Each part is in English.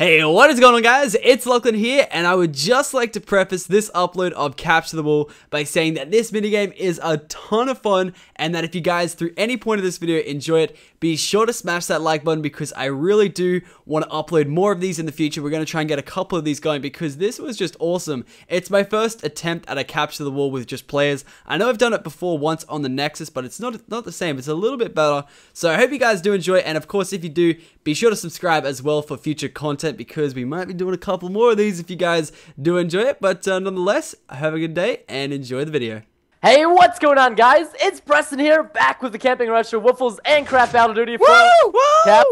Hey, what is going on guys? It's Lachlan here, and I would just like to preface this upload of Capture the Wool by saying that this minigame is a ton of fun, and that if you guys, through any point of this video, enjoy it, be sure to smash that like button because I really do want to upload more of these in the future. We're going to try and get a couple of these going because this was just awesome. It's my first attempt at a Capture the Wool with just players. I know I've done it before once on the Nexus, but it's not, not the same. It's a little bit better. So I hope you guys do enjoy and of course, if you do, be sure to subscribe as well for future content because we might be doing a couple more of these if you guys do enjoy it. But uh, nonetheless, have a good day and enjoy the video. Hey, what's going on, guys? It's Preston here, back with the Camping Rusher, Waffles, and Craft Battle Duty for Woo! Cap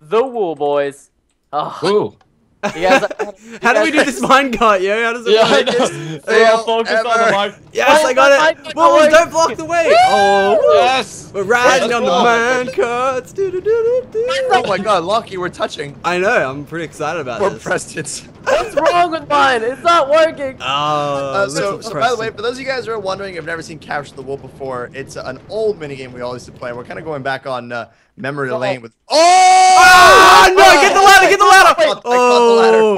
the Wool Boys. Oh, Ooh. You guys, uh, How do we do this minecart, yo? How does it Yeah, work? just fail focus on the mic. Yes, I got it. Minecart, Whoa, don't block the way. Oh, Yes. we're riding Let's on the go. minecarts. Oh my god, Lucky, we're touching. I know. I'm pretty excited about We're this. Preston's. What's wrong with mine? It's not working. Oh, Uh, so, so by the way, for those of you guys who are wondering, have never seen Capture the Wool before, it's an old minigame we all used to play. We're kind of going back on uh, memory Oh. lane with. Ah, Oh! no! Get the ladder! Get the ladder! I caught the Oh,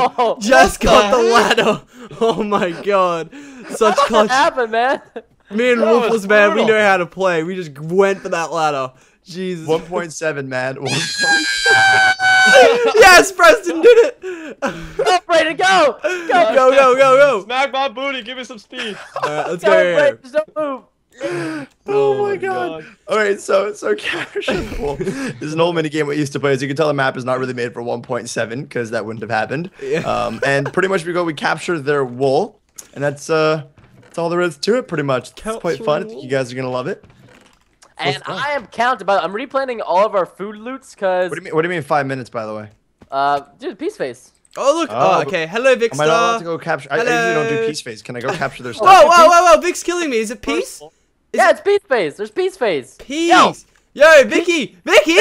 ladder. Oh, just what got the the ladder. Oh my god, such clutch. what clutch. happened, man? Me and That was Woofless man, we brutal. know how to play. We just went for that ladder. Jesus. 1.7, man. 1.7. yes, Preston did it. Go, Brayden, go! Go, Go, go, go, go. Smack my booty. Give me some speed. All right, let's go, go here. Brayden, don't move. Oh my god. All right, so so Capture the Wool is an old minigame we used to play. As you can tell, the map is not really made for 1.7 because that wouldn't have happened. Yeah. Um, and pretty much we go, we capture their wool, and that's uh, that's all there is to it. Pretty much. It's quite fun. I think you guys are gonna love it. And I am counted, but I'm replanning all of our food loots because, What do you mean? What do you mean five minutes? By the way, uh, dude, Peace Face. Oh look. Oh, Oh, okay. Hello, Vic am I not allowed to go capture? I, I usually don't do peace face. Can I go capture their Whoa, stuff? whoa, whoa, whoa! Vic's killing me. Is it peace? Is yeah, it it's Peace Face. There's Peace Face. peace? Yo, Vicky, Vicky,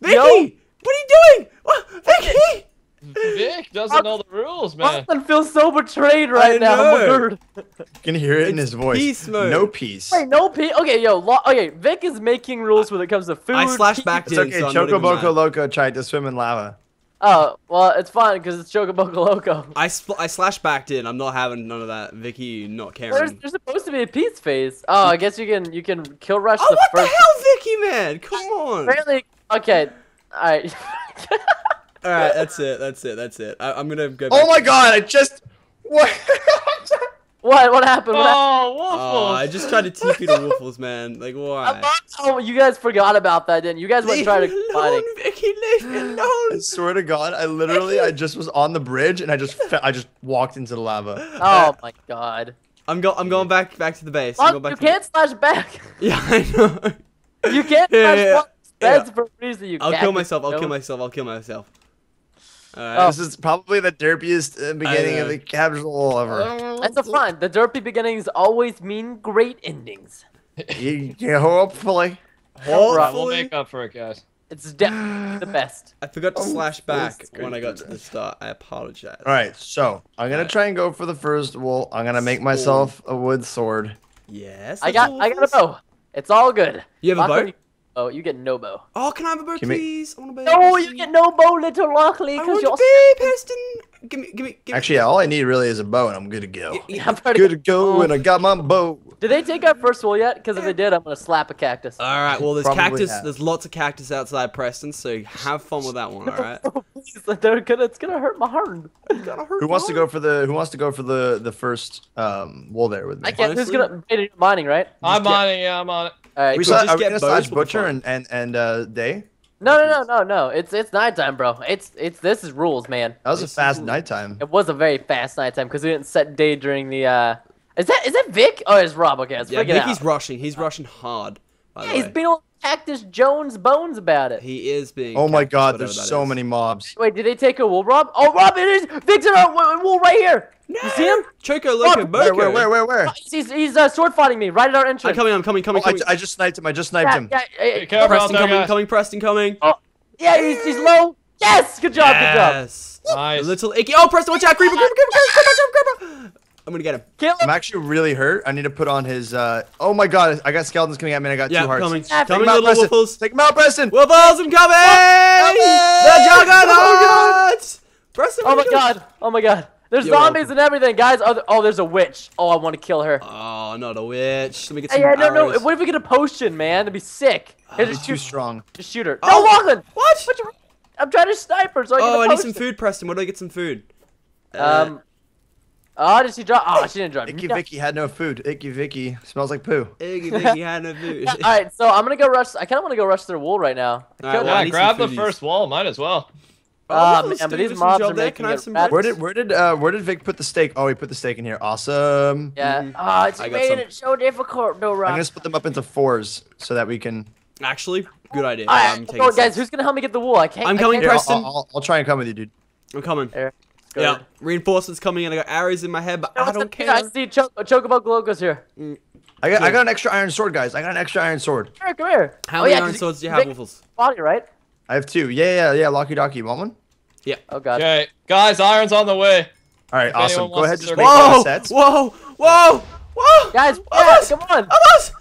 Vicky, Yo. what are you doing? What? Vicky. Doesn't know the rules, man. Austin feels so betrayed right now. know. You can hear it in his voice. peace mode. No peace. Wait, no P. Okay, yo, lo- okay. Vic is making rules when it comes to food. I slashed back It's in, okay. so I'm not even Chocoboco. Loco tried to swim in lava. Oh, well, it's fine because it's Chocoboco Loco. I I slash backed in. I'm not having none of that. Vicky, not There's, caring. there's supposed to be a peace phase. Oh, I guess you can you can kill rush Oh, the what the first. hell, Vicky, man? Come on. Apparently, okay. All right. All right, that's it. That's it. That's it. I- I'm gonna go. Oh Back. my god! I just what? what? What happened? What oh, happened? Oh, Oh, I just tried to TP to Waffles, man. Like, why? Oh, you guys forgot about that, didn't you? You guys went trying to alone, fighting. Vicky. Leave me I alone. swear to God, I literally, I just was on the bridge and I just, fe- I just walked into the lava. Oh uh, my god. I'm go. I'm going back back to the base. I'm Look, going you back to the- can't slash back. Yeah, I know. You can't Yeah, slash yeah, back. yeah. That's for a reason. You I'll can't. kill myself. I'll kill myself. I'll kill myself. All Oh. This is probably the derpiest uh, beginning of know. the capture the wool ever. That's a fun. The derpy beginnings always mean great endings. You, you hopefully. We'll make up for it, guys. It's definitely the best. I forgot to Oh, slash back when I got to the start. I apologize. All right, so I'm gonna Alright. try and go for the first wool. I'm gonna make myself a wood sword. Yes. I got I it got a bow. It's all good. You have a bow? You- Oh, you get no bow. Oh, can I have a bow, Give me- please? I want a bow. No, you get no bow, little Lockley, because you're. to be Preston. Give me, give me, give me. Actually, all I need really is a bow, and I'm good to go. Yeah, I'm Good to go, and I got my bow. Did they take our first wool yet? Because if they did, I'm gonna slap a cactus. All right. Well, there's Probably cactus. have. There's lots of cactus outside Preston, so have fun with that one. All right. Oh, please, they're gonna, it's gonna hurt my heart. Gotta hurt Who wants to go for the Who wants to go for the the first um wool there with me? I can't. Who's gonna hey, mining, right? I'm get- on it. Yeah, I'm on it. All right. we cool. saw, just are we get gonna bows slash butcher and and and uh, day? No, no, no, no, no. It's it's nighttime, bro. It's it's this is rules, man. That was a fast rules. nighttime. It was a very fast nighttime because we didn't set day during the. uh Is that is that Vic? Oh, it's Rob. Okay, let's Yeah, figure it Vicky's out. rushing. He's rushing hard. By Yeah, the he's way. being all Cactus Jones Bones about it. He is being. Oh my God, there's so is. many mobs. Wait, did they take a wool, Rob? Oh, Rob, it is Vic's in our wool right here. No. You see him? Choco Loco Boco. Where, where, where, where, where? Oh, He's he's uh, sword fighting me right at our entrance. I'm coming. I'm coming. Coming. Oh, coming. I just sniped him. I just sniped Yeah, him. yeah, yeah, Be careful Preston coming. guys. Coming. Preston coming. Oh, yeah, he's, he's low. Yes, good job, good job. Yes. Nice. A little icky. Oh, Preston, watch out! Creeper, creeper, creeper, creeper, creeper, creeper, creeper. I'm gonna get him. Kill him. I'm actually really hurt. I need to put on his. Uh, oh my god! I got skeletons coming at me. I got yeah, two hearts. Coming. Take him out, Preston. Take him out, Preston. Wiffles, I'm coming. coming! The juggernaut. Oh my god! Preston, oh my god! Oh my god! There's zombies and everything, guys. Oh, there's a witch. Oh, I want to kill her. Oh, not a witch. Let me get some. Hey, yeah, no, arrows. no. What if we get a potion, man? That'd be sick. Ah, Here, shoot. Too strong. Just shoot her. Oh. No, Lachlan. What? what? I'm trying to sniper. So I oh, I need some food, Preston. What do I get some food? Uh, um. Uh, Oh, did she drop? Oh, she didn't drop. Icky. Vicky had no food. Icky Vicky smells like poo. Icky Vicky had no food. yeah, all right, so I'm gonna go rush. I kind of want to go rush their wall right now. All right, well, yeah, grab the first wall. Might as well. Um, but these mobs are making it some where did where did uh, where did Vic put the steak? Oh, he put the steak in here. Awesome. Yeah. Mm -hmm. Oh, it's I made it so difficult, no run. I'm gonna split them up into fours so that we can. Actually, good idea. All right, I'm taking guys, who's gonna help me get the wool? I can't. I'm coming, Preston. I'll, I'll, I'll, try and come with you, dude. I'm coming. Yeah, reinforcements coming in. I got arrows in my head, but no, I don't care. I see Cho Chocobo Glogos here. Mm. I got, I got an extra iron sword, guys. I got an extra iron sword. Here, come here. How oh, many yeah, iron swords do you have, Woofless? Body, right? I have two. Yeah, yeah, yeah. Locky Docky. one want one? Yeah. Oh, God. Okay. Guys, iron's on the way. All right, if awesome. Go ahead. Just make whoa, sets. Whoa, whoa, whoa. Guys, almost, yeah, come on. Almost.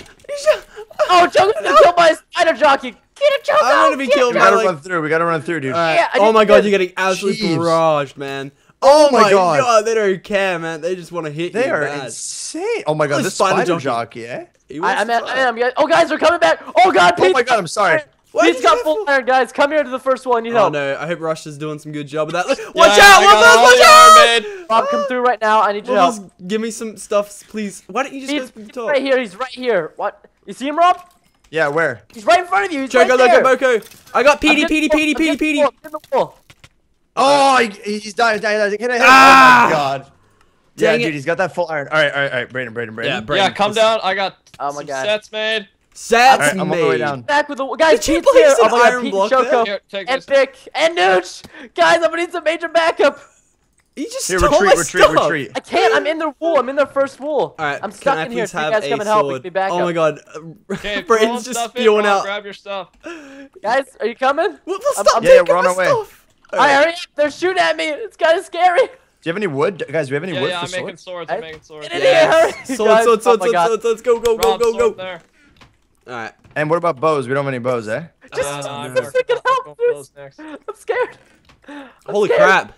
Oh, Choco's no. killed by a spider jockey. Get a Choco. I'm going to be killed. We got to run through. We got to run through, dude. Right. Yeah, oh, my God. You're getting absolutely Jeez. barraged, man. Oh, oh my, god. god. They don't care, man. They just want to hit they you. They are bad. insane. Oh my god, this spider, spider jockey, eh? I, am at, I am. Oh, guys, we're coming back. Oh god, Pete. Oh my god, I'm sorry. Why Pete's got full iron, guys. Come here to the first one. You oh, know. Oh no, I hope Rush is doing some good job of that. Watch yeah, out! Watch out! Watch out! Bob, come through right now. I need your well, help. Just give me some stuff, please. Why don't you just he's, go to the top? Right here. He's right here. What? You see him, Rob? Yeah, where? He's right in front of you. He's Choco, right there. Loco, Moco. I got Petey, Petey, Petey, Petey, Petey. Oh, he, he's dying, dying, dying. Can I help? Ah! Oh, my God. Dang yeah, it. dude, he's got that full iron. All right, all right, all right. Brayden, Brayden, Brayden. Yeah, Brayden. Yeah, come down. I got oh my some God. sets made. Sets right, made. I'm on the way down. Back with the guys. Did Pete's here. Oh my iron Pete and Choco Here, take and Vic and Nooch. Guys, I'm gonna need some major backup. He just here, stole retreat, my retreat, stuff. retreat. I can't. I'm in the wall. I'm in the first wall. All right, I'm stuck can I in here. Have you guys come and help me back Oh my God, okay, Brayden's just spewing out. Grab your stuff. Guys, are you coming? We'll, stop. taking we're on our way. Stuff. All right, hurry up. They're shooting at me. It's kind of scary. Do you have any wood? Guys, do you have any yeah, wood yeah, for I'm swords? making swords. I'm making swords. Yeah. Swords, swords, oh swords, swords, swords. Let's go, go, go, go, go. All right. And what about bows? We don't have any bows, eh? Just, uh, no, just no, help. I'm scared. I'm Holy scared. crap.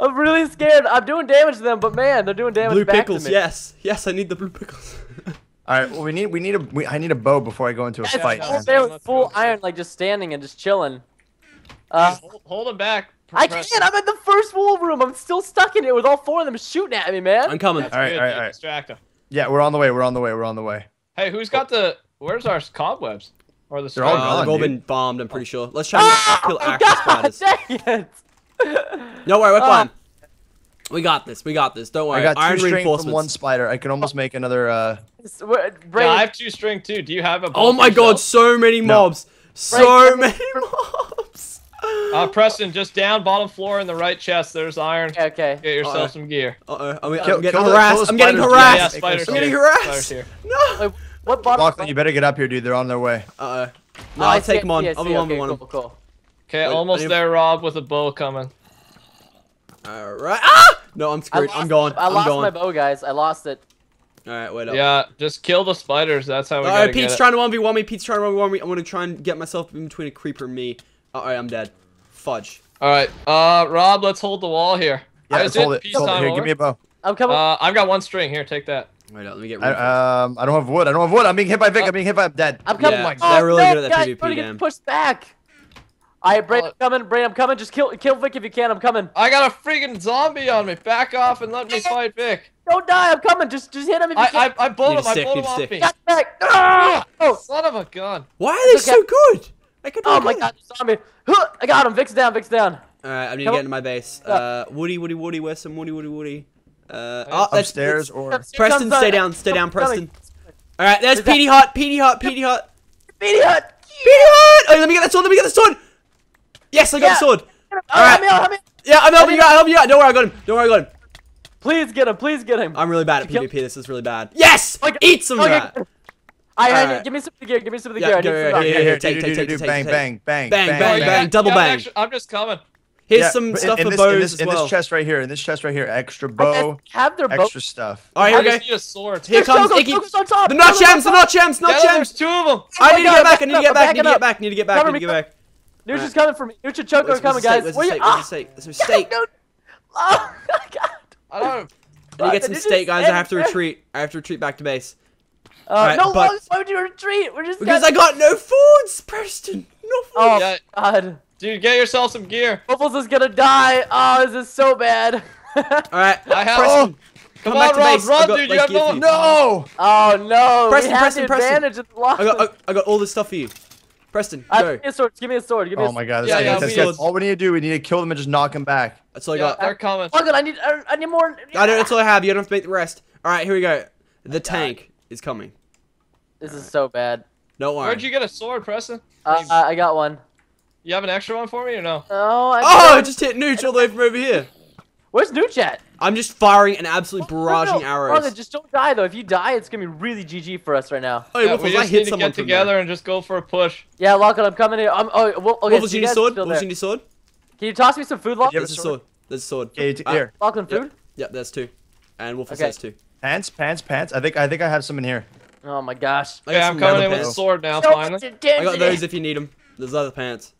I'm really scared. I'm doing damage to them, but man, they're doing damage blue back pickles, to me. yes. Yes, I need the blue pickles. All right, well, we need, we need a, we, I need a bow before I go into a yeah, fight. Yeah, no, full iron, like just standing and just chilling. Uh, hold, hold him back. I can't. I'm in the first wall room. I'm still stuck in it with all four of them shooting at me, man. I'm coming. That's All right, all right, all right. Distract him. Yeah, we're on the way. We're on the way. We're on the way. Hey, who's got the? Where's our cobwebs? Or the? They're all gone. Uh, they've all been bombed. I'm pretty sure. Let's try ah, to kill oh, Ax. spiders. No worry, we're ah. fine. Uh, we got this. We got this. Don't worry. I got two Iron from one spider. I can almost make another. Uh... Yeah, I have two string too. Do you have a? Oh my god! So many mobs. No. So Brain, many mobs. Uh, Preston, just down, bottom floor in the right chest. There's iron. Okay. okay. Get yourself uh -oh. some gear. Uh oh. I'm, I'm, getting harassed. I'm getting harassed. Yeah, yeah, I'm getting harassed. No. Wait, what bottom? Lachlan, you better get up here, dude. They're on their way. Uh. uh oh, no, I'll take them on. I'm the one. Okay, cool, okay Wait, almost there, Rob, with a bow coming. All right. Ah! No, I'm screwed. I'm gone. I lost gone. my bow, guys. I lost it. All right, wait up. Yeah, just kill the spiders. That's how we. All right, Pete's trying to one v one me. Pete's trying to one v one me. I'm gonna try and get myself in between a creeper and me. Alright, I'm dead. Fudge. Alright, uh, Rob, let's hold the wall here. Yeah, let's hold it. Peace hold it. Here, give me a bow. I'm coming. Uh, I've got one string. Here, take that. Wait, let me get rid I, Um, I don't have wood. I don't have wood. I'm being hit by Vic. Uh, I'm being hit by I'm dead. I'm coming. Yeah, like, oh, really no, good at that guys, PvP game. pushed back. I right, Brain, uh, I'm coming. Brain, I'm coming. Just kill kill Vic if you can. I'm coming. I got a freaking zombie on me. Back off and let me fight Vic. Don't die. I'm coming. Just just hit him if you I, can. I, I, I blow him. Stick, I blow him off stick. me. Got back. Ah! Oh, son of a gun. Why are they okay. so good? Could. Oh my god, you saw me. I got him. Vic's down. Vic's down. All right, I need Come to get to into my base. Uh, Woody, Woody, Woody. Where's some Woody, Woody, Woody? Uh, oh, upstairs or Preston, stay down, stay down, Preston. All right, there's Petey Hot, Petey Hot, Petey Hot, Petey Hot, Petey Hot. Oh, let me get that sword. Let me get the sword. Yes, I got yeah. the sword. All right. Oh, yeah, I'm helping you out. I'm helping you out. Don't worry, I got him. Don't worry, I got him. Please get him. Please get him. I'm really bad at PvP. This is really bad. Yes! Eat some of that. I had give me some of the gear. Give me some of the gear. Go, I need yeah, yeah, take, take, take, take, bang, bang, bang, bang, bang, bang, double bang. I'm, just coming. Here's yeah, some stuff in, in for bows in this, as well. In this chest right here, in this chest right here, extra bow, have their bow. extra stuff. All right, okay. I just need a sword. Here There's comes Iggy. On top. The not champs, the not champs, not champs. Two of them. I need to get back. I need to get back. Need to get back. Need to get back. Need to get back. Nucha's coming for me. Nucha Choco are coming, guys. Where's the steak? Where's the steak? There's a steak. Ah. Oh, my God. I don't. I need to get some steak, guys. I have to retreat. I have to retreat back to base. Uh, right, no, but... why would you retreat? We're just because I got no foods, Preston. No food. Oh yeah. God, dude, get yourself some gear. Bubbles is gonna die. Oh, this is so bad. All right, I have. Preston, oh, come, come on, back to Rob, base. Run, got, dude, like, you have no. No. Oh no. Preston, we Preston, Preston. I got, I, I, got all this stuff for you. Preston, I, go. Give me a sword. Give me a sword. Give me oh a my god, yeah, yeah, yeah, All we need to do, we need to kill them and just knock them back. That's all yeah, I got. They're coming. Oh god, I need, I, need more. I know that's all I have. You don't have to make the rest. All right, here we go. The tank is coming. This All is right. so bad. No one. Where'd you get a sword, Preston? Uh, I got one. You have an extra one for me or no? No. I oh, I just hit Nooch all the way from over here. Where's Nooch at? I'm just firing an absolutely oh, barraging no, arrows. Brother, just don't die though. If you die, it's gonna be really GG for us right now. Oh, yeah, Woofless, we just I hit need to get together there. and just go for a push. Yeah, Lachlan, I'm coming in. I'm, oh, well, okay, Woofless, you sword. What you your sword. Can you toss me some food, Lachlan? Yeah, there's a sword. There's a sword. Yeah, uh, here. Lachlan, food. Yep. yep, there's two, and Wolf okay. has two. Pants, pants, pants. I think I think I have some in here. Oh my gosh. I yeah, I'm coming in pants. with a sword now, no, finally. I got those if you need them. There's other pants.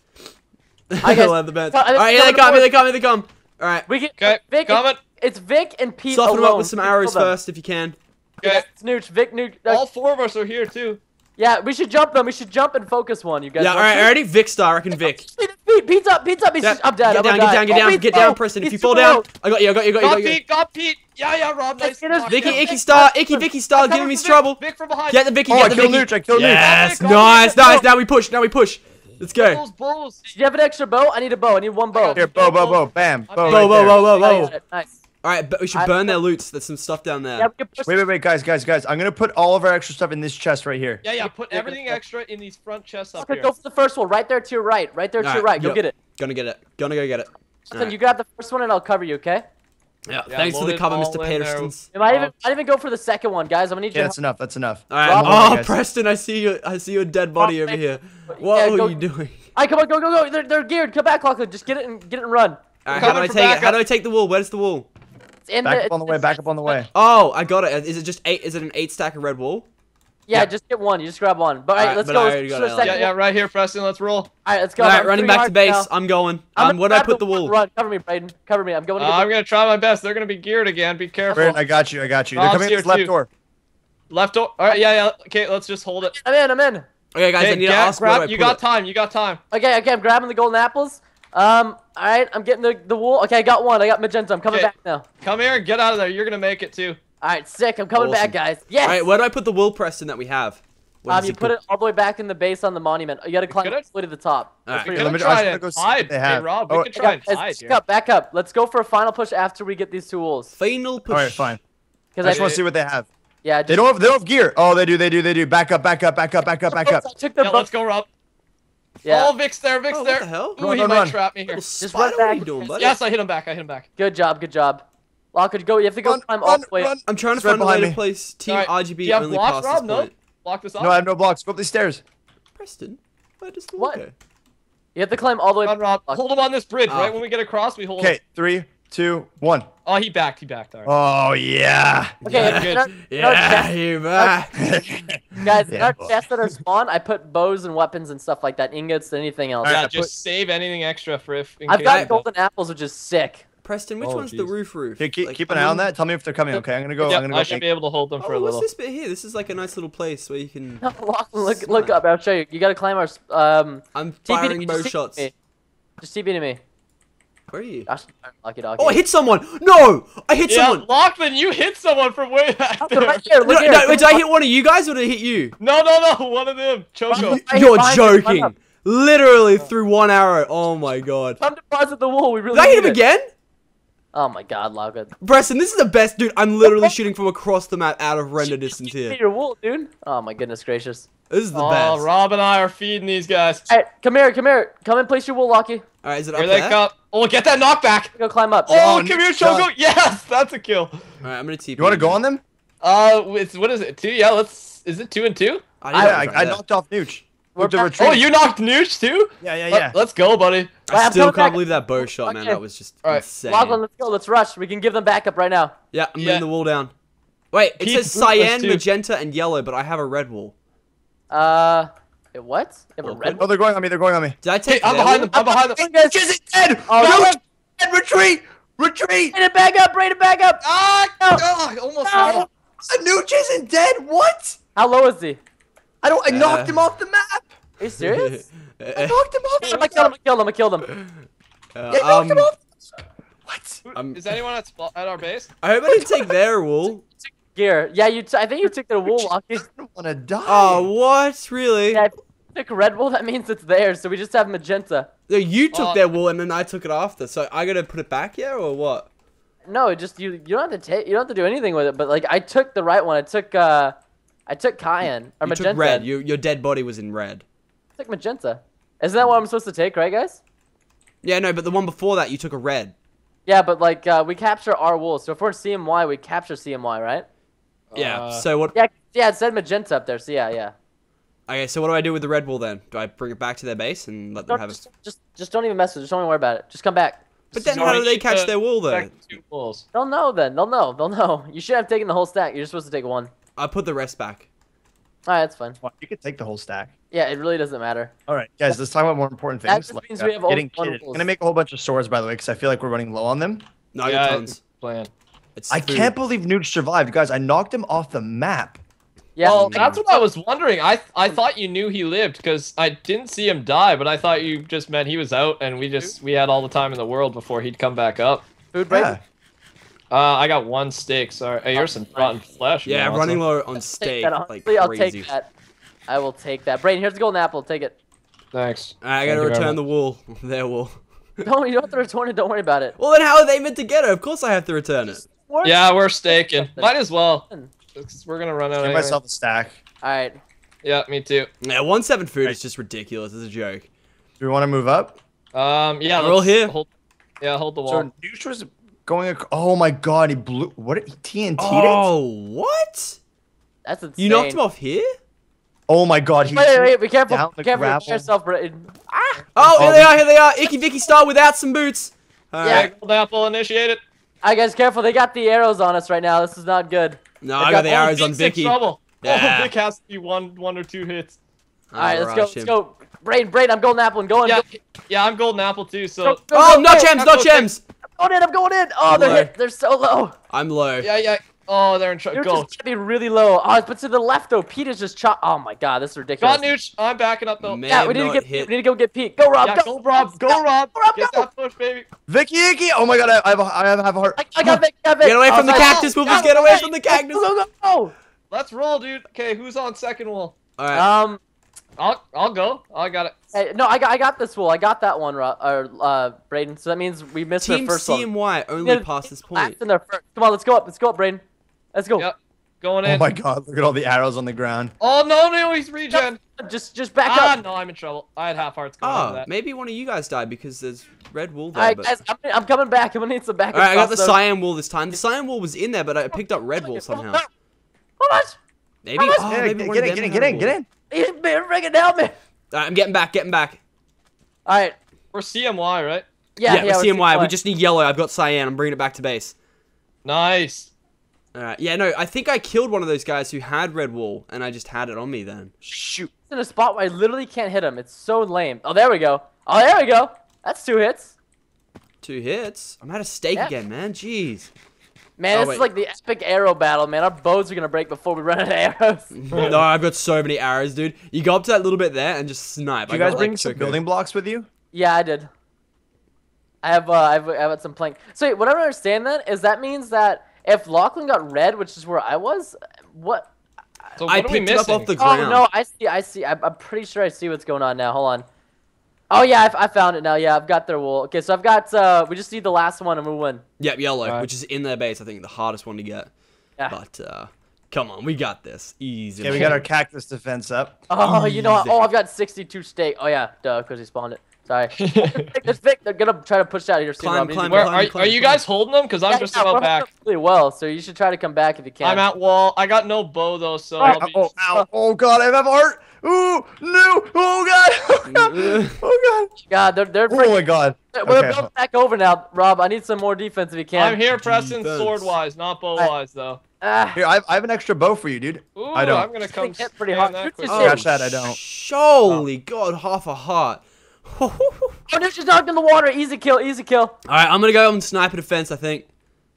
I got leather pants. All right, here they come, here they come, here they come. All right. We can, okay, Vic coming. It's Vic and Pete Soften alone. them up with some arrows first if you can. Okay. Snooch, Vic, Nuke. Uh, all four of us are here, too. Yeah, we should jump them. We should jump and focus one, you guys. Yeah, all right, already Vikkstar, I reckon Vic. Pete, Pete's up, Pete's up. He's yeah. I'm dead. Get down, get down, get down, oh, get down, Preston. If you fall down, I got you, I got you, I got you. Got Pete, got Pete. Yeah, yeah, Rob. Nice Vicky, Icky Star, Icky, Vicky Star, giving me trouble. Vic from behind. Get the Vicky, oh, get the Vicky. Nooch, I killed yes, Nooch. nice, oh, oh. nice. Now we push, now we push. Let's go. Bulls, bulls. Do you have an extra bow? I need a bow. I need one bow. Here, bow, bow, bow, bam, bow, bow, bow, bow, bow, bow. Nice. All right, but we should burn their loots. There's some stuff down there. Wait, wait, wait, guys, guys, guys. I'm gonna put all of our extra stuff in this chest right here. Yeah, yeah. Put everything extra in these front chests up here. Go for the first one, right there to your right, right there to your right. Go get it. Gonna get it. Gonna go get it. Listen, you grab the first one and I'll cover you, okay? Yeah, thanks for the cover, Mr. Preston. Am might even, might even go for the second one, guys. I'm gonna need you. Yeah, that's enough. That's enough. All right. oh. Preston, I see you. I see your dead body over here. What yeah, are go, you doing? I right, come on, go, go, go. They're, they're geared. Come back, Lachlan. Just get it and get it and run. Right, how do I take it? How do I take the wall? Where's the wall? It's in back the, up on the way. Back up on the way. Oh, I got it. Is it just eight? Is it an eight stack of red wall? Yeah, just get one. You just grab one. But all right, let's but go. Let's yeah, yeah, right here, Preston. Let's roll. All right, let's go. All right, running back to base. Now. I'm going. I'm um, where I put the, wool? Run, cover me, Brayden. Cover me. I'm going. Uh, I'm gonna try my best. They're gonna be geared again. Be careful. Brayden, I got you. I got you. They're coming in this left door. Left door. All right, yeah, yeah. Okay, let's just hold it. I'm in. I'm in. Okay, guys, okay, I need to grab, You got it. time. You got time. Okay, okay. I'm grabbing the golden apples. Um, all right, I'm getting the the wool. Okay, I got one. I got magenta. I'm coming back now. Come here and get out of there. You're gonna make it too. All right, sick. I'm coming awesome. back, guys. Yes. All right, where do I put the will press in that we have? Um, you put, it all the way back in the base on the monument. You got to climb all the way to the top. All right. We oh, could try and go hide. Hey, Rob, oh, we try and hide Back up, back up. Let's go for a final push after we get these tools. Final push. All right, fine. I just want to see what they have. Yeah. They don't have. They don't have gear. Oh, they do. They do. They do. Back up. Back up. Back up. Back up. Back up. I took the yeah, let's go, Rob. Yeah. Oh, Vic's there. Vic's oh, there. What the hell? Ooh, run, he run, might run. trap me here. Just run back. Doing, yes, I hit him back. I hit him back. Good job. Good job. Lock could go. You have to go run, climb run, all the way. Run. I'm trying to find a way to place Team right. RGB you have only blocks, past Rob? this point. No. Block this off. No, I have no blocks. Go up these stairs. Preston, where does the what? Go? You have to climb all the way. Come on, Rob. Hold him on this bridge. Right ah. when we get across, we hold. Okay, three, two, one. Oh, he backed. He backed. All right. Oh yeah. Okay. Yeah, good. yeah, he backed. Guys, yeah, our chests that are spawn, I put bows and weapons and stuff like that, ingots and anything else. Yeah, just put... save anything extra for if. I've got golden apples, which is sick. Preston, which oh, one's geez. the roof roof? Hey, keep, like, keep, an I eye mean, on that. Tell me if they're coming, okay? I'm going to go. Yep, I'm gonna go I should take... be able to hold them oh, for a little. What's this bit here? This is like a nice little place where you can... Look, look, look up. I'll show you. You got to climb our... Um, I'm firing bow shots. Just TP to me. Where are you? I like. Oh, I hit someone! No! I hit yeah, someone! Lockman, you hit someone from way back there. Right no, no, did I hit one of you guys or did I hit you? No, no, no, one of them. Choco. You're joking. Literally through one arrow. Oh my god. Come to buzz at the wall. We really Did I hit him it. again? Oh my god, Logan! Preston, this is the best, dude. I'm literally shooting from across the map out of render distance here. Your wool, dude. Oh my goodness gracious. This is the oh, best. Oh, Rob and I are feeding these guys. Hey, come here, come here. Come and place your wool, Lucky. All right, is it up Here they come. Oh, get that knockback. Go climb up. Oh, oh come here, Shogo. Yes, that's a kill. All right, I'm going to TP. You want to go on them? Uh, it's, what is it? Two? Yeah, let's. Is it two and two? I, I, I, I knocked off Nooch with the retreat. Oh, you knocked Nooch too? Yeah, yeah, yeah. Let, us go, buddy. I still can't believe that bow shot, okay. man. That was just All right. insane. Lachlan, let's go. Let's rush. We can give them backup right now. Yeah, I'm yeah. laying the wall down. Wait, it Keep says cyan, magenta, and yellow, but I have a red wall. Uh, what? They have a red wall? Oh, they're going on me. They're going on me. Did I take? Hey, I'm behind them. I'm behind them. Nooch is dead. Oh, no. dead. Retreat. Retreat. Bring it back up. Bring it back up. Ah, no. oh, almost. No. Nooch isn't dead. What? How low is he? I don't. I Uh. knocked him off the map. Are you serious? I knocked him off. I killed him, I killed him, I killed him. Uh, I knocked him um, off. What? Um, Is anyone at, sp- at our base? I hope I didn't take their wool. Gear. Yeah, you. T- I think you took the wool, Lucky. I don't want to die. Oh, what? Really? Yeah, if you took red wool, that means it's theirs, so we just have magenta. No, you took Oh. their wool and then I took it after. So I gotta put it back here or what? No, just you. You don't have to take. You don't have to do anything with it. But like, I took the right one. I took. uh I took cayenne or You magenta. took red. You, your dead body was in red. I took magenta. Isn't that what I'm supposed to take, right, guys? Yeah, no, but the one before that, you took a red. Yeah, but like, uh, we capture our wool. So if we're CMY, we capture CMY, right? Yeah. Uh, so what? Yeah, yeah. It said magenta up there. So yeah, yeah. Okay, so what do I do with the red wool then? Do I bring it back to their base and let them Don't, have just, it? just, just don't even mess with it. Just don't even worry about it. Just come back. But then So how do they catch to their wool though? Back two wolves. They'll know then. They'll know. They'll know. You should have taken the whole stack. You're just supposed to take one. I put the rest back. All right, that's fine. Well, you could take the whole stack. Yeah, it really doesn't matter. All right, guys, let's talk about more important things. That things. just like, means uh, we have only getting one kitted. rules. Can I make a whole bunch of swords, by the way? Because I feel like we're running low on them. No, I got Yeah, tons. Plan. It's I food. can't believe Nooch survived, guys. I knocked him off the map. Yeah. Well, that's what I was wondering. I I thought you knew he lived because I didn't see him die, but I thought you just meant he was out and we just we had all the time in the world before he'd come back up. food break. Yeah. Uh, I got one steak. Sorry, hey, yours some rotten flesh. Yeah, man, running low on Take steak that, like I'll crazy. take that. I will take that. Brayden, here's the golden apple. Take it. Thanks. I Thank gotta you return the wool. Their wool. Don't you don't have to return it. Don't worry about it. Well, then how are they meant to get it? Of course I have to return it. Yeah, we're staking. Might as well. We're gonna run out. Give Anyway. myself a stack. All right. Yeah, me too. Yeah, one seven food Right. is just ridiculous. It's a joke. Do we want to move up? Um, yeah, We're all here. Hold, yeah, hold the wall. So Nooch was going. Ac- oh my god, he blew. What? He TNT'd it? Oh, what? That's insane. You knocked him off here? Oh my god, he. Wait, wait, wait. Be careful. down Be the careful. gravel. Yourself, Brayden. Ah! Oh, Oh, here they are. Here they are. Icky Vicky style without some boots. All Yeah. right. Yeah, gold apple initiated. All right, guys, careful. They got the arrows on us right now. This is not good. No, They've I got got the arrows on Vicky. trouble. Yeah. Oh, Vic has to be one, one or two hits. All right, let's go. Let's him. go. Brayden, Brayden, I'm golden apple and going. Yeah, Go, yeah, I'm golden apple too. So go, go, Oh, go, not go. gems, not gems. I'm going in. I'm going in. Oh, they're Low. hit. They're so low. I'm low. yeah, yeah. Oh, they're in trouble. You're Go. just gonna be really low. Oh, but to the left though, Pete is just chop. Oh my god, this is ridiculous. Got Nooch. I'm backing up though. Man. yeah, we need to get. hit. We need to go get Pete. Go, Rob. Yeah, go. go Rob. Go Rob. Go, Rob, Get go. that push, baby. Vicky Icky! Oh my god, I I have a, I have, I have a heart. I, I got Vic. I got Vic. Get away from the cactus, Go, Wolfers. go, Get away from the cactus. Go, go, go. Let's roll, dude. Okay, who's on second wall? All right. Um, I'll I'll go. I got it. hey, no, I got, I got this wool. I got that one, Ro- or uh, Brayden. So that means we missed Team the first one. Team CMY only Yeah, past this last point. in there first. Come on, let's go up. Let's go up, Brayden. Let's go. Yep. Going in. Oh in. my god, look at all the arrows on the ground. Oh no, no, he's regen. Just, just back Ah, up. no, I'm in trouble. I had half hearts going into Oh, that. maybe one of you guys died because there's red wool there. right, but... guys, I'm, I'm coming back. I'm gonna need some backup. All right, I got the though. cyan wool this time. The cyan wool was in there, but I picked up red wool somehow. How much? Maybe. much? Oh, yeah, maybe get, one get in, get in, get in, get in. He's been bringing down me. All right, I'm getting back, getting back. All right. We're CMY, right? Yeah, Yeah, yeah. we're CMY. We just need yellow. I've got cyan. I'm bringing it back to base. Nice. All right. Yeah, no, I think I killed one of those guys who had red wool, and I just had it on me then. Shoot. He's in a spot where I literally can't hit him. It's so lame. Oh, there we go. Oh, there we go. That's two hits. Two hits. I'm out of steak Yeah. again, man. Jeez. Man, Oh, this wait. is like the epic arrow battle, man. Our bows are gonna break before we run out of arrows. no, I've got so many arrows, dude. You go up to that little bit there and just snipe. Do you guys got, bring like, some so building blocks with you? yeah, I did. I have, uh, I've, I've got some plank. So wait, what I don't understand then is that means that if Lachlan got red, which is where I was, what? So I what are we picked up off the Oh ground. no, I see, I see. I'm, I'm pretty sure I see what's going on now. Hold on. Oh yeah, I, I found it now. Yeah, I've got their wool. Okay, so I've got. Uh, we just need the last one and we win. Yep, yellow, Alright. which is in their base. I think the hardest one to get. Yeah. But uh, come on, we got this. Easy. Yeah, we got our cactus defense up. Oh, you know what? Oh, I've got 62 steak. Oh yeah, duh, because he spawned it. Sorry. There's Vic. They're gonna try to push out here soon. Climb, Rob. You need to climb, Where climb, are, climb, are you climb. guys holding them? Because I'm Yeah, just yeah, we're about back. really well, so you should try to come back if you can. I'm at wall. I got no bow though, so Oh, I'll be. Oh, ow. oh god, I have heart. Ooh, no. Oh god. Oh god. Oh God, they're they're. god. Oh my god. We're Okay. building back over now, Rob. I need some more defense if you can. I'm here, Preston, sword wise, not bow wise though. Ah, Here, I have, I have an extra bow for you, dude. Ooh, I don't. I'm gonna come hit pretty spam hard. that quick. Oh, Scratch that, I don't. Holy God, half a heart. Oh, Nooch is knocked in the water. Easy kill, easy kill. All right, I'm gonna go on sniper defense. I think.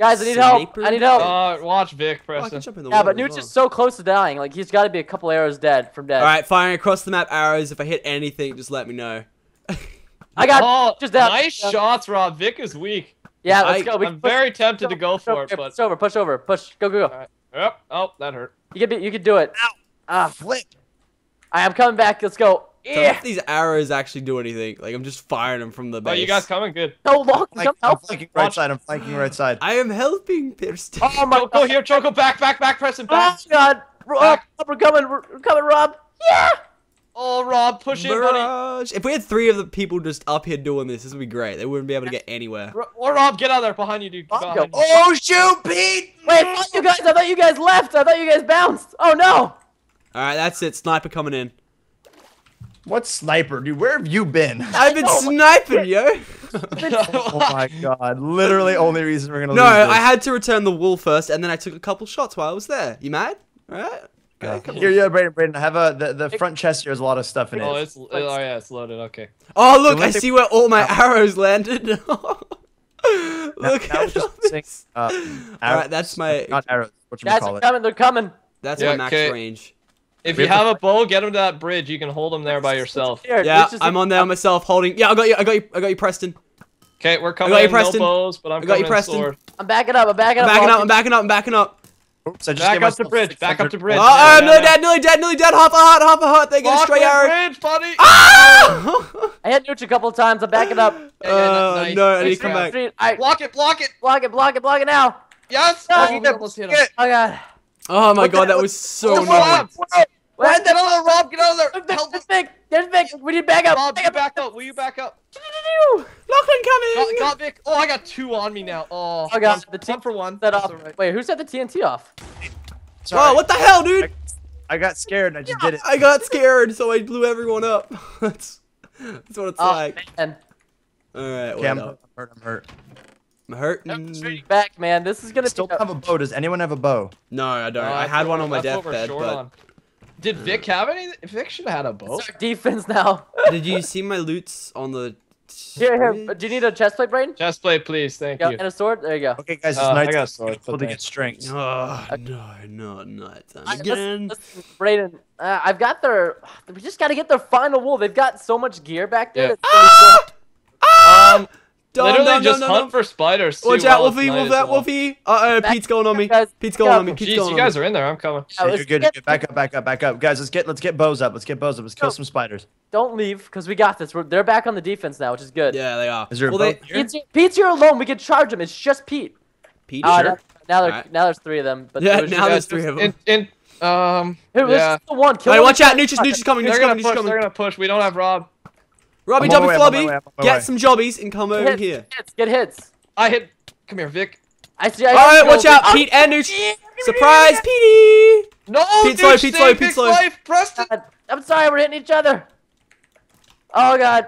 Guys, I need help. I need help. Uh, watch Vic, Oh, I can Preston. jump in the yeah, water but as Nooch well. is so close to dying. Like he's got to be a couple arrows dead from dead. All right, firing across the map arrows. If I hit anything, just let me know. I got Oh, just down. nice Yeah. shots, Rob. Vic is weak. Yeah, let's I- go. We I'm push- very tempted to push go over, for it, push but over, push over, push. Go, go, go. Alright. Yep. Oh, that hurt. You can be, you can do it. Ow. Ah, Flip. I am coming back. Let's go. I don't if these arrows actually do anything. Like I'm just firing them from the Oh, you guys coming? Good. No, lock. Flank- I'm help. flanking right Watch. side. I'm flanking right side. I am helping Pierce. Oh my Go, go here, Choco. Back, back, back, Preston. Oh Back. God. Rob, Back. we're coming. We're we're coming, Rob. Yeah. Oh, Rob, push in, buddy. If we had three of the people just up here doing this, this would be great. They wouldn't be able to get anywhere. Ro- Or Rob, get out of there behind you, dude. Behind go. you. Oh shoot, Pete! Wait, I thought you guys. I thought you guys left. I thought you guys bounced. Oh no. All right, that's it. Sniper coming in. What sniper, dude? Where have you been? I've been sniping, yo. oh my god! Literally, only reason we're gonna no, lose this. I had to return the wool first, and then I took a couple shots while I was there. You mad? All right. Okay, come on. Here, yeah, Brayden, Brayden. Have a the, the front chest here has a lot of stuff in it. Oh, it's oh yeah, it's loaded. Okay. Oh, look, I see where all my arrows landed. look Now- at now just all this. uh, All right, that's my not arrows. What you Guys call are it? coming. They're coming. that's Yeah, my max okay. range. If you have have a bow, get him to that bridge. You can hold him there by yourself. Yeah, I'm on there myself, holding. Yeah, I got you. I got you. I got you, Preston. Okay, we're coming. I got you, Preston. No bows, but I'm I got you, coming in Preston. sword. I'm backing up. I'm backing I'm up. backing up. I'm backing up. I'm backing up. Oops, I just Back up to myself bridge, back up to 600 bridge. Oh, Yeah, oh, yeah, no, yeah. dead, nearly dead, nearly dead. Half a heart, half a heart. They get a straight the arrow. bridge, buddy. Ah! I hit Nooch a couple times. I'm backing up. Yeah, yeah, Uh, nice. no, I need Nice to come back. Street. I Block it, block it. block it, block it, block it now. Yes. No, Oh, you almost hit him. Oh god. Oh my What god, that was so annoying. Rob. What? Get out of there, Rob. Get out of there. Look, there's Help there's us. Vic. There's Vic. We need back up. Rob, back up. back up. Will you back up? Lachlan coming. Got, got Vic. Oh, I got two on me now. Oh, I got the team one for one. Set That's off. alright. Wait, who set the TNT off? Sorry, Oh, what the hell, dude? I got scared and I just did it. I got scared, so I blew everyone up. that's, that's what it's Oh like. man, All right, Okay, I'm, I'm hurt. I'm hurt. I'm hurting. back, man. This is gonna Still be. have a bow. Does anyone have a bow? No, I don't. Oh, I that's had one on my that's what deathbed, but on. Did Vic have any? Vic should have had a bow. It's our defense now. did you see my loots on the? here, here. Do you need a chest plate, Brain? Chest plate, please. Thank Yeah, you. and a sword. There you go. Okay, guys, it's Uh, I got a sword, People but to thanks. get strength. Oh no, not night time I- again. Listen, listen, Brayden, uh, I've got their. We just got to get their final wool. They've got so much gear back there. Yeah. It's gonna be Um, Dun, literally dun, just dun, hunt dun. for spiders. too Watch out, while it's Wolfie, night Wolf as well. Wolfie. Uh, uh, Pete's going on me. Pete's going on me. Pete's Jeez, going you guys are in there. I'm coming. Yeah, You're let's good. get- You're good. Back up. Back up. Back up, guys. Let's get let's get bows up. Let's get bows up. Let's kill Go. some spiders. Don't leave, because we got this. We're, they're back on the defense now, which is good. Yeah, they are. Is there a well, boat they, here? Pete's, Pete's here alone. We can charge him. It's just Pete. Pete, Uh, sure. now, now, there, Alright. now there's three of them. But Yeah, there now there's three of them. In, in, um, Here, let's yeah. just the one. Kill Wait, him. watch out, Nutri's, Nutri's coming, They're Nutri's gonna coming, push. Nutri's They're gonna push. We don't have Rob. Robbie, I'm on double my way, I'm on my flobby, way, I'm on my get way. some jobbies and come over Hits, here. Hits, get hits. I hit. Come here, Vic. I see. I Alright, watch Goldie. out, Oh, Pete and Nooch. yeah. Surprise, Petey! No, Pete dude, slow, Pete save slow, Pete Vic's slow. life. Preston. God, I'm sorry, we're hitting each other. Oh god.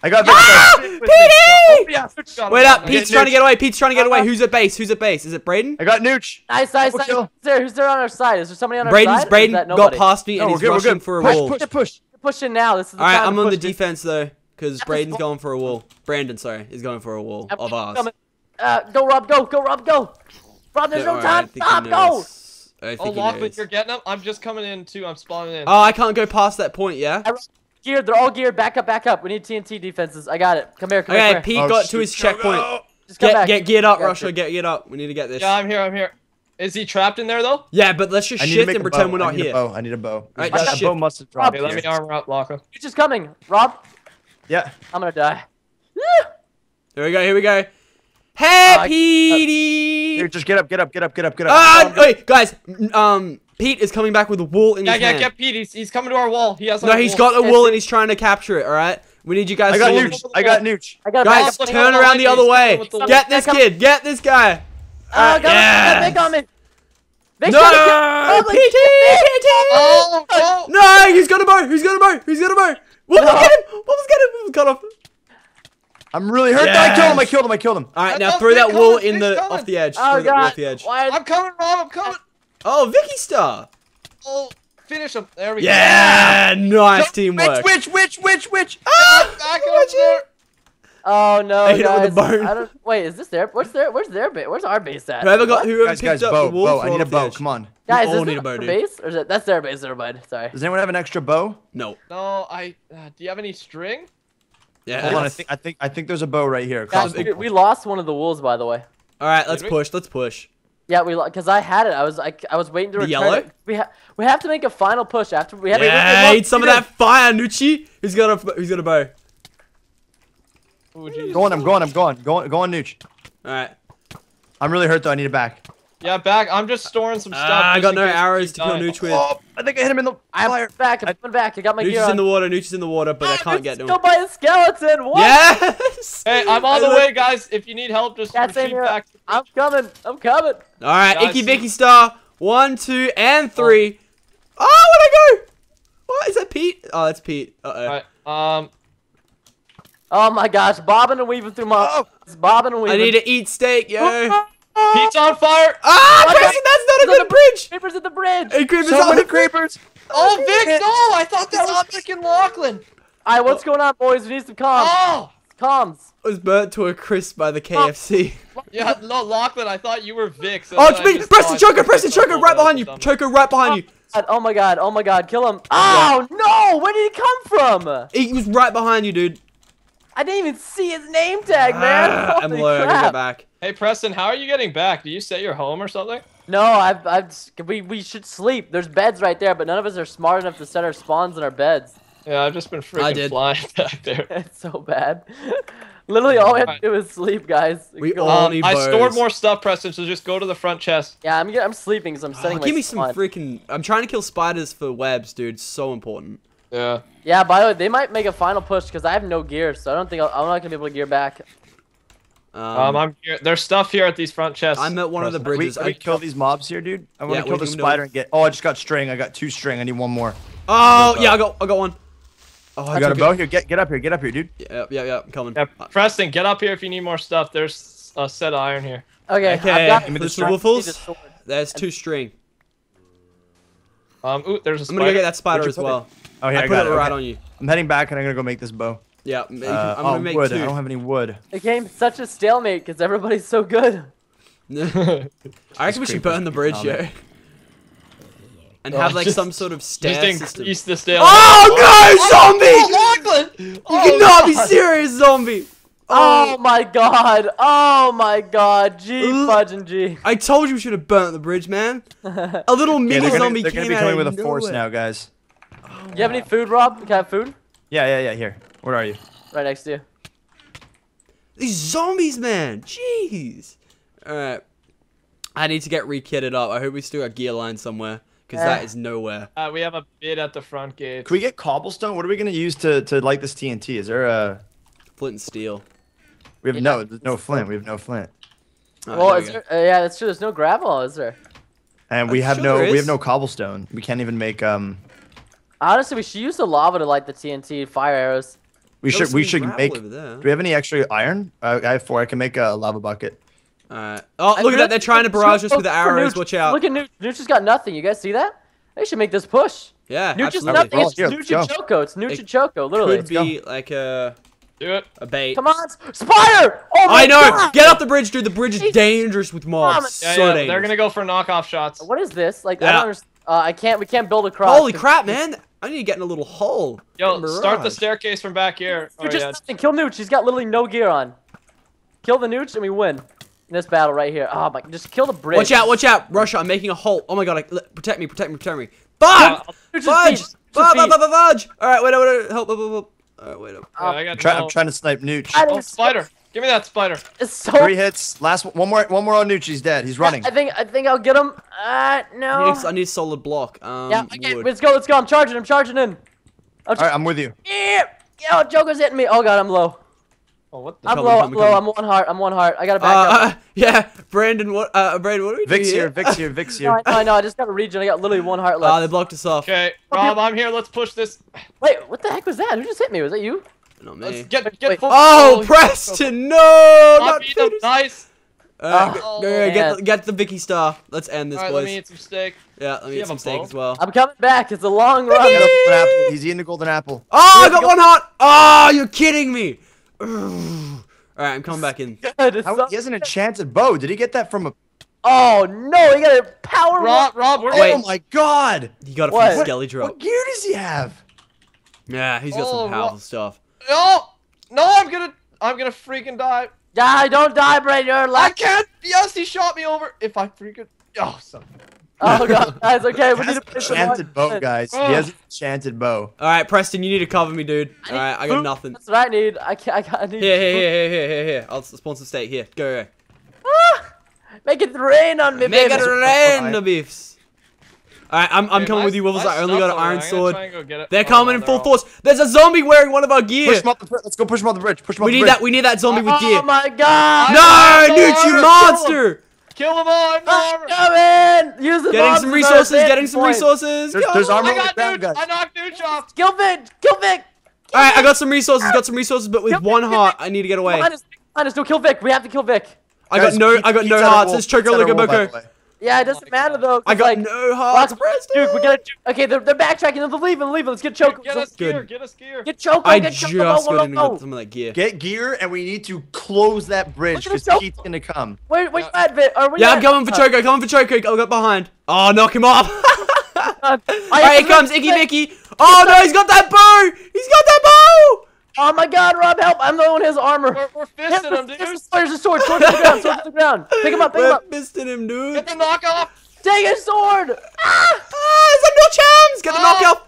I got Ah! Victor. Petey! Yeah, Vic got him. Wait up, Pete's trying to get away. Pete's trying to get away. Who's at base? Who's at base? Is it Brayden? I got Nooch. Nice, nice, nice. Who's there? Who's there on our side? Is there somebody on our Brayden's side? or is Brayden got past me No, and we're he's good. We're rushing good. for a push, wall. push, push. Push in now. This is the Alright, time I'm to on the push in. defense though, because That's Brayden's going for a wall. Brandon, sorry, is going for a wall Yep, of ours. coming. Uh, go, Rob, go, go, Rob, go. Rob, there's Don't no worry, time. think Stop, go. I think Oh, he Lachlan, knows. you're getting him. I'm just coming in too. I'm spawning in. Oh, I can't go past that point, yeah? Geared, they're all geared. Back up, back up. We need TNT defenses. I got it. Come here, come here, Okay. Pete Oh, got to his Go, checkpoint. go. Just come Get back. get geared up, Got Rusher. Get geared up. We need to get this. Yeah, I'm here. I'm here. Is he trapped in there though? Yeah, but let's just I need to shift and pretend bow. we're I not need here. a bow. I need a bow. Alright, that just bow shift. must have dropped. Okay, let me here. armor up, Lachlan. You're just coming. Rob, Yeah. I'm gonna die. Here we go. Here we go. Hey, Uh, Petey! Here, just get up, get up, get up, get up, get up. Ah, wait, guys. Um, Pete is coming back with a wool in Yeah, his yeah, hand. get Pete. He's, he's coming to our wall. He has. No, our he's wall. got a wool and he's trying to capture it. All right. We need you guys. I got to Nooch. I got Nooch. Guys, Lachlan, turn around the other way. Get this kid. Get this guy. Oh, God, Yes. Vic on me. Vic's No, trying to kill- Oh, Petey, Petey. Oh, no. No, he's got a bow. He's got a bow. He's got a bow. Wolf, No. get him. Wolf's get him. Wolf's got off. I'm really hurt. I killed him. I killed him. I killed him. All right, That's now not throw Vic that wool in Vic's the coming. off the edge. Oh throw God! off the edge. Why? I'm coming, Rob. I'm coming. Oh, Vicky Star. Oh, finish him. There we go. Yeah, nice teamwork. Which, which, which, which, which? Ah, Back watch up there. It. Oh no, I hit it with a guys. bone. I don't. Wait, is this their? Where's their? Where's their base? Where's our base at? Whoever got whoever Guys, picked guys, up bow, the wool bow. I need a bow. Come on. Guys, all is need this a bow, dude. base or is it? That's their base, there, bud. Sorry. Does anyone have an extra bow? No. No, I. Uh, do you have any string? Yeah. Hold on. I think I think I think there's a bow right here. Guys, we, we lost one of the wolves, by the way. All right, let's push. Let's push. Yeah, we because I had it. I was I, I was waiting to The return yellow? it. We have we have to make a final push after we have. Yeah, eat some of that fire, Nucci. Who's got a who's got a bow? Ooh, geez. Go on, I'm going, I'm going. Go on, go on, Nooch. All right. I'm really hurt though. I need it back. Yeah, back. I'm just storing some stuff. Ah, I got no arrows keep to kill. Nooch with. Oh, I think I hit him in the I'm fire. back. I'm coming back. I got my Nooch gear is in the water. Nooch is in the water, but I can't get to him. killed by a skeleton. What? Yes. Hey, I'm on the way, guys. If you need help, just That's in retreat here. back. I'm coming. I'm coming. All right, Guys, Icky see- Vicky Star. One, two, and three. Oh, where'd I go? What is that, Pete? Oh, that's Pete. Uh oh. Alright, um, Oh my gosh, bobbing and weaving through my. Oh. It's bobbing and weaving. I need to eat steak, yo. Pete's on fire. Ah, What? Preston, that's not a There's good bridge. Creepers at the bridge. Hey, creepers So many the creepers. Oh, Vic, no! I thought that was freaking Lachlan. Alright, what's going on, boys? We need some comms. Oh! Comms. was burnt to a crisp by the KFC. Yeah, no, Lachlan, I thought you were Vic. So Oh, it's me! just Preston thought Choker! you Preston were Choker! Right behind you! or something. Choker right behind you! Oh my god, oh my god, kill him. Oh no, where did he come from? He was right behind you, dude. I didn't even see his name tag, man. Ah, I'm Holy low. I gotta get back. Hey, Preston, how are you getting back? Do you say you're home or something? No, I've, I've, we, we should sleep. There's beds right there, but none of us are smart enough to set our spawns in our beds. Yeah, I've just been freaking did. flying back there. It's so bad. Literally, all we have to do is sleep, guys. We Go all on. need I bows. stored more stuff, Preston, so just go to the front chest. Yeah, I'm, I'm sleeping because I'm setting Oh, my give me some freaking. I'm trying to kill spiders for webs, dude. So important. Yeah. Yeah, by the way, they might make a final push because I have no gear, so I don't think I'll, I'm not gonna be able to gear back. Um, Um, I'm here. There's stuff here at these front chests. I'm at one of the Preston. We, bridges. we I, kill these mobs here, dude. I want Yeah, to kill the spider it. and get. Oh, I just got string. I got two string. I need one more. oh yeah, I got I got one. Oh, I got a bow here. Get get up here. Get up here, dude. Yeah, yeah, yeah. I'm coming. Yeah, Preston, get up here if you need more stuff. There's a set of iron here. Okay, Okay, I've got Give me the Little strap. need the Waffles. sword. There's two string. Um, ooh, there's a I'm gonna go get that spider as well. it? Well. Oh, yeah, I I, put got it it. right okay. on you. I'm heading back and I'm gonna go make this bow. Yeah, can- Uh, I'm oh, gonna make wood. two. I don't have any wood. It became such a stalemate because everybody's so good. I reckon we should burn the bridge, Oh, yo. man. And Oh, have like just- some sort of stair Just system. increase the stale. Oh no, zombie! Lachlan! You cannot be serious, zombie! Oh my god! Oh my god! G Ugh. fudge and G. I told you we should have burnt the bridge, man. A little Yeah, mini they're gonna, zombie they're came gonna be out coming with a force nowhere. now, guys. You have any food, Rob? Can I have food? Yeah, yeah, yeah. Here. Where are you? Right next to you. These zombies, man. Jeez. Alright. I need to get re-kitted up. I hope we still got gear line somewhere. Because that Eh. is nowhere. Uh, we have a bit at the front gate. Can we get cobblestone? What are we gonna use to to light this TNT? Is there a? Flint and steel. We have Yeah. no, there's no flint. We have no flint, Oh, well, there is we there, uh, yeah, that's true. There's no gravel, is there? and we I'm have sure no, we have no cobblestone. We can't even make um. Honestly, we should use the lava to light the TNT fire arrows. We There should we should make. over. Do we have any extra iron? Uh, I have four. I can make a lava bucket. Alright. Oh, I look at that. They're trying to barrage us with the arrows. Watch out. Look at Nooch. Nooch has got nothing. You guys see that? They should make this push. Yeah, Nooch is nothing. It's Here, Nooch and. Choco. It's Nooch It and Choco, literally. Could be like a, Do it. a bait. Come on, Spire! Oh my god! I know. God! Get off the bridge, dude. The bridge is Jesus. dangerous with mobs. Yeah, so yeah. dangerous. They're gonna go for knockoff shots. What is this? Like, I don't understand. Uh, I can't. We can't build across. Holy crap, man! I need to get in a little hole. Yo, start the staircase from back here. Dude, Oh, just yeah. nothing. Kill Nooch. He's got literally no gear on. Kill the Nooch and we win. In this battle right here. Oh my! Just kill the bridge. Watch out! Watch out! Rusher! I'm making a hole. Oh my god! I, l- protect me! Protect me! Protect me! Fudge! Nooch is Fudge! Fudge! Fudge! Fudge! All right, wait, wait, wait, help, help, help, help. All right, wait up. yeah, I got I'm, try, no- I'm trying to snipe Nooch. I Oh, didn't- spider! Give me that spider. It's so. Three hits. Last one. One more. One more on Nooch. He's dead. He's running. I think. I think I'll get him. Uh, I no. need, a- I need solid block. Um, yeah. Okay. wood. Let's go. Let's go. I'm charging. I'm charging in. I'm All right, I'm with you. Yeah. Yo, Joker's hitting me. Oh god, I'm low. Oh, what the? I'm coming, low. coming, I'm low. coming. I'm one heart. I'm one heart. I gotta back up. Uh, uh, yeah, Brandon, what? Uh, Brandon, what are we doing Vic's here. here? Vic's here. Vic's here. I know. I know. I just got a region. I got literally one heart left. Ah, they blocked us off. Okay, Rob, I'm here. Let's push this. Wait, what the heck was that? Who just hit me? Was that you? Not Let's me. get get Oh, oh, Preston! No, not eating. Peters. Nice. Uh, Oh, go- go- go, get, the, get the Vicky star. Let's end this, All right, boys. let me eat some steak. Yeah, let me you eat some steak bow? as well. I'm coming back. It's a long run. Got a golden apple. He's eating a golden apple. Oh, I got one heart. Oh, you're kidding me. All right, I'm coming back in. Good. It's How, so- he has an enchanted bow. Did he get that from a? Oh no, he got a power Rob, Rob, we're Wait. Oh my god! He got it What? from Skelly What gear does he have? Yeah, he's got Oh, some Ro- powerful stuff. No, no, I'm gonna, I'm gonna freaking die. Die, don't die, Brain. You're I can't. Yes, he shot me over. If I freaking, oh, son. Oh god, guys, okay, we need to an play some enchanted bow, guys. He has an enchanted bow. All right, Preston, you need to cover me, dude. All right, I got nothing. That's what I need. I can't. I got. I need. Here, here, here, here, here, here, here. I'll spawn some steak. Here, go, go. Ah! Make it rain on me, Make baby. it rain, the beefs. All right, I'm, I'm Dude, coming my- with you, Wolves. I only got an iron. I'm sword. go. They're Oh, coming no, in full force. There's a zombie wearing one of our gear. Push him off the bridge. Let's go push him off the bridge. Push him off We the need bridge. that. We need that zombie with oh gear. Oh my god! No, I Newt, you monster! Kill them all. I'm armor. Come in! Use the Getting some resources. Getting some resources. There's- there's armor- I on got ground, Nooch. guys. I knocked Nooch off. Kill Vic! Kill Vic! All right, I got some resources. Got some resources, but with one heart. I need to get away. Behind us, don't kill Vic. We have to kill Vic. I got no. I got no hearts. wall. It's Choco Pete's at our Loco wall, by the Boco. way. Yeah, it doesn't matter though. 'cause, I got like, no hearts, Lock- Preston. Dude, we gotta. Okay, they're, they're backtracking. They're leaving, leaving. Let's get Choco. Get us Good. gear. Get us gear. Get Choco. I get just Choco. got Go, go, in go. some of that gear. Get gear, and we need to close that bridge because the show. Pete's gonna come. Wait, wait, Yeah. at Vic? Or where Yeah, I'm coming for Choco. Coming for Choco. I got behind. Oh, knock him off. Uh, All I right, have here comes to- Icky Mickey. Oh no, he's got that bow. He's got that bow. Oh my God, Rob, help! I'm low on his armor. We're, we're Yes, fisting him, dude. there's, there's a sword. Sword to the ground. Sword to the ground. Pick him up. Pick We're up. fisting him, dude. Get the knockoff. Take his sword. Ah, it's a no chance. Get the Oh. knockoff.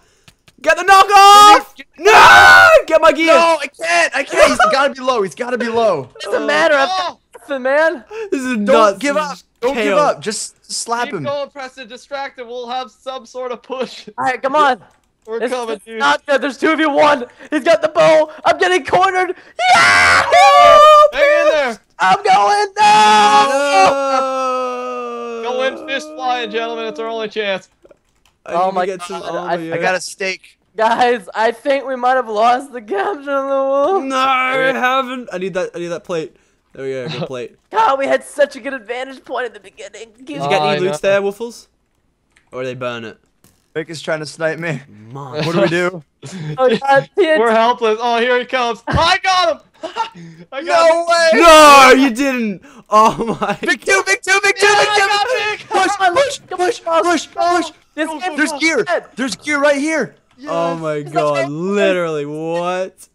Get the knockoff. Get No, get my gear. No, I can't. I can't. He's gotta be low. He's gotta be low. Doesn't matter. I'm Oh, nothing, man. This is Don't nuts. give up. Don't give up. Just slap him. keep him. going, Preston. Distract him. We'll have some sort of push. All right, come on. We're This coming, is dude. not good. There's two of you. One. He's got the bow. I'm getting cornered. Yeah! Hang in there. I'm going. No! No. Go in fist flying, gentlemen. It's our only chance. I Oh my get God, I- I got a steak. Guys, I think we might have lost the capture of the wolf. No, I haven't. I need that. I need that plate. There we go. Good plate. God, we had such a good advantage point at the beginning. Did you Oh, get any loot there, Waffles? Or they burn it? Vic is trying to snipe me. Man. What do we do? Oh, God, We're helpless. Oh, here he comes. I got him. I got No him. way! No, you didn't. Oh my. Vic two, Vic two, Vic two, Yeah, Vic two, got Vic Vic. two. Push, push, push, push, push. This Go, game go, There's go. gear. There's gear right here. Oh my god. Literally, what?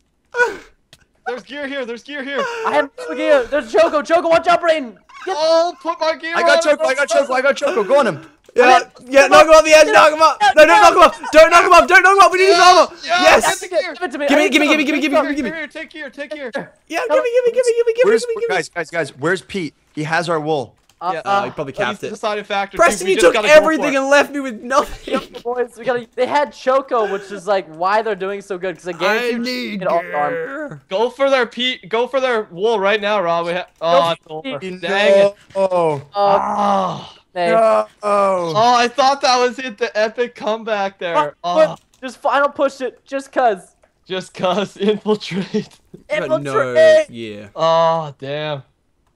There's gear here. There's gear here. I have no gear. There's Choco. Choco, watch out, Brain. Oh, put my gear I got on. Choco. I got Choco. I got Choco. Go on him. Yeah, yeah, knock him off the edge, knock him off. No, don't knock him off. Don't knock him off. Don't knock him off. We need his armor. Yes. Give Give it, to me. Give me, give me, give me, give me, give me, give me, give. Here, take here, take here. Yeah, give me, give me, give me, give me, give me, give me, guys, guys, guys? Where's Pete? He has our wool. Uh, Yeah. Uh, he probably But he's capped the it. deciding factor. Preston, We you took gotta go everything and left me with nothing. boys, we gotta. They had Choco, which is like why they're doing so good because I I guarantee need get all the armor. gear. Go for their P. Go for their wool right now, Rob. We ha- oh, it's over. Dang it. Oh. Uh, Oh. Hey. No. oh, I thought that was it. The epic comeback there. Oh, Just final push it, just cause. just cuz infiltrate. But no, Infiltrate. yeah. Oh, damn.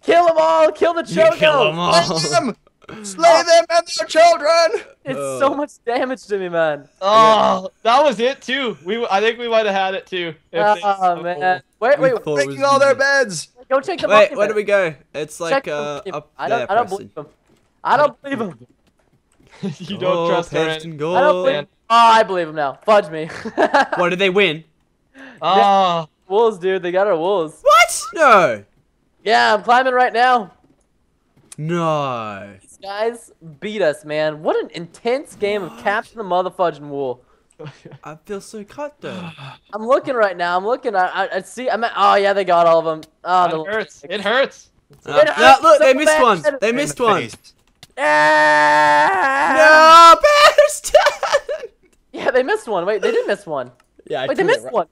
Kill them all. Kill the You Choco. kill 'em all. Slay them. Slay them and their children. It's Uh. so much damage to me, man. Oh, that was it too. We, I think we might have had it too. if they- Oh man. Wait, wait. thought it was Breaking all their beds. Go check the Wait, monument. where do we go? It's like the uh monument. up I don't. I don't Preston. believe him. I don't believe him. you don't Oh, trust her. Preston I don't believe him. Oh, I believe him now. Fudge me. What did they win? Oh, wolves, dude. They got our wolves. What? No. Yeah, I'm climbing right now. No. These guys beat us, man. What an intense game of capture the motherfudging wool. I feel so cut though. I'm looking right now. I'm looking. I, I, I see. I'm at, oh yeah, they got all of them. Oh, it the hurts. It hurts. Uh, It no, hurts look, they missed bad. one. They In missed the one. Face. Ah! No, Preston. Yeah, they missed one. Wait, they did miss one. yeah, I Wait, they missed right- one.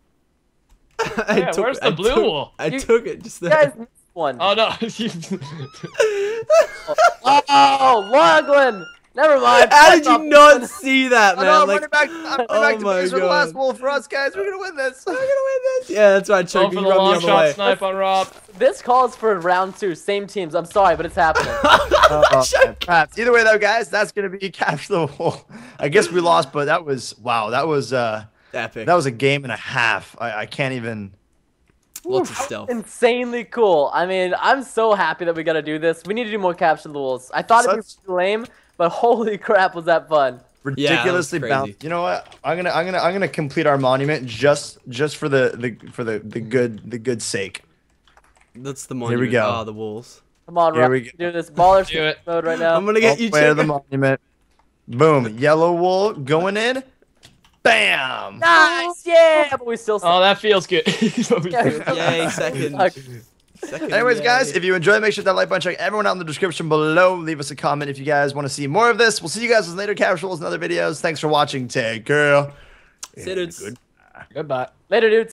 I Yeah, took where's the I blue took- wool? I You- took it just You there. guys missed one. Oh no. Oh, Lachlan. Never mind. How did you not- not see that, Oh, man? no, I'm like, running back. I'm running Oh back to my base for the last God. wool for us, guys. We're gonna win this. I'm gonna win this. Yeah, that's right, Go Choke. for You the run long the other shot way. snipe on Rob. This calls for round two. Same teams. I'm sorry, but it's happening. Oh, Choke. Perhaps. Either way, though, guys, that's gonna be capture the wool. I guess we lost, but that was wow. That was uh, Epic. that was a game and a half. I, I can't even. Lots of stealth. Insanely cool. I mean, I'm so happy that we got to do this. We need to do more capture the wolves. I thought it'd be lame, but holy crap, was that fun! ridiculously crazy. balanced. You know what? I'm gonna I'm gonna I'm gonna complete our monument just just for the the for the the good the good sake. That's the monument. Here we go. Ah, the walls. Come on, Here Rob. we we go. do this baller Do it. mode right now. I'm gonna get All you the way to the monument. Boom. Yellow wool going in. Bam. Nice, yeah, but we still. Oh, that feels good. Yay, second. Fuck. Second Anyways, guys, if you enjoyed, make sure that like button. Check everyone out in the description below. Leave us a comment if you guys want to see more of this. We'll see you guys with later casuals and other videos. Thanks for watching. Take care. See dudes. Good. Goodbye. Later, dudes.